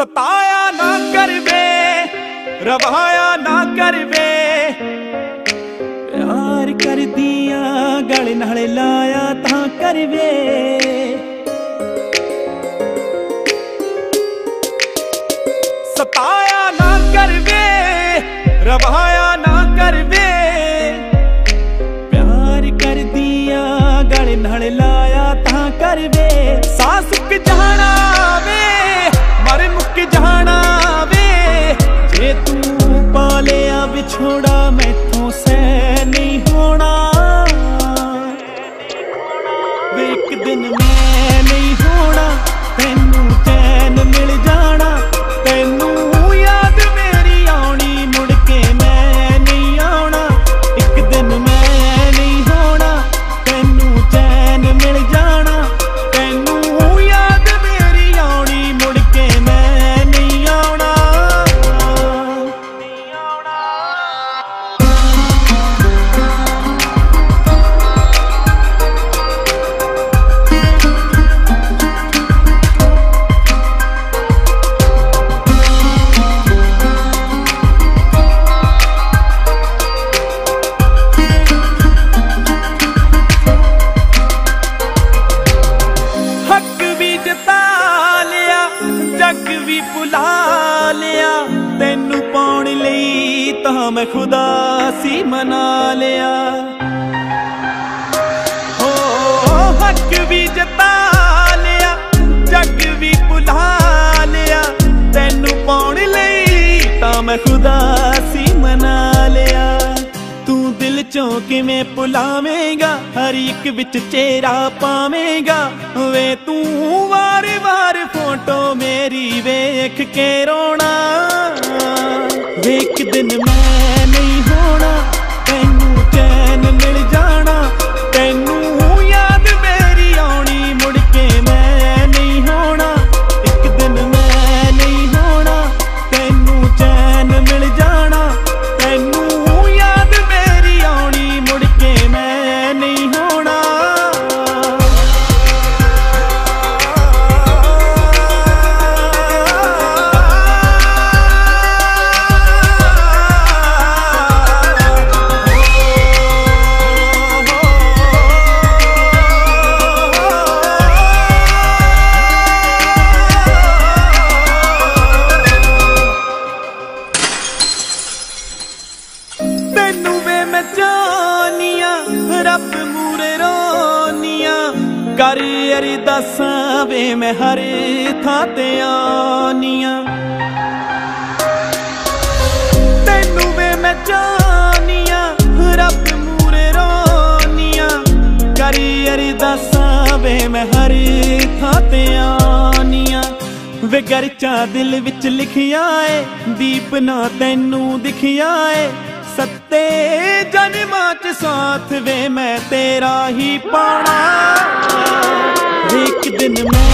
ਸਤਾਇਆ ਨਾ ਕਰਵੇ, ਰਵਾਇਆ ਨਾ ਕਰਵੇ। ਪਿਆਰ ਕਰਦੀਆਂ, ਗਲ ਨਾਲ ਲਾਇਆ ਤਾਂ ਕਰਵੇ। ਸਤਾਇਆ ਨਾ ਕਰਵੇ, ਰਵਾਇਆ ਨਾ ਕਰਵੇ। ਪਿਆਰ ਕਰਦੀਆਂ, ਗਲ ਨਾਲ ਲਾਇਆ ਤਾਂ ਕਰਵੇ। ਸਾਹ ਸੁੱਕ ਜਾਣਾ ਇੱਕ ਦਿਨ ਮੈਂ ਨਹੀਂ ਹੋਣਾ ਤੈਨੂੰ ਚੈਨ ਮਿਲ ਜਾਣਾ ਤੈਨੂੰ ਲਈ ਤਾਂ ਮੈਂ ਖੁਦਾ ਸੀ ਮਨਾ ਲਿਆ। ਹੋ, ਹੱਕ ਵੀ ਜਤਾ ਲਿਆ, ਜੱਗ ਵੀ ਭੁਲਾ ਲਿਆ। ਲਈ ਤਾਂ ਮੈਂ ਖੁਦਾ ਸੀ ਮਨਾ ਲਿਆ। ਤੂੰ ਦਿਲ ਚੋਂ ਕਿਵੇਂ ਭੁਲਾਵੇਂਗਾ, ਹਰ ਇੱਕ ਵਿੱਚ ਚਿਹਰਾ ਪਾਵੇਂਗਾ। ਵੇ ਤੂੰ ਵਾਰ-ਵਾਰ ਫੋਟੋ ਮੇਰੀ ਵੇਖ ਕੇ ਰੋਣਾ ਤੈਨੂੰ ਵੇ ਮੈਂ ਜਾਨੀਆਂ ਰੱਬ ਮੂਰੇ ਰੋਨੀਆਂ ਕਰ ਅਰਦਾਸਾਂ ਵੇ ਮੈਂ ਹਰ ਥਾਂ ਤੇ ਆਨੀਆਂ ਤੈਨੂੰ ਵੇ ਮੈਂ ਜਾਨੀਆਂ ਰੱਬ ਮੂਰੇ ਰੋਨੀਆਂ ਕਰ ਅਰਦਾਸਾਂ ਵੇ ਮੈਂ ਹਰ ਥਾਂ ਤੇ ਆਨੀਆਂ ਵੇ ਗਰਚਾ ਦਿਲ ਵਿੱਚ ਲਿਖਿਆ ਏ, ਦੀਪ ਨਾ ਤੈਨੂੰ ਦਿਖਿਆ ਏ। ਸਾਥ ਵੇ ਮੈਂ ਤੇਰਾ ਹੀ ਪਾਣਾ। ਇੱਕ ਦਿਨ ਮੈਂ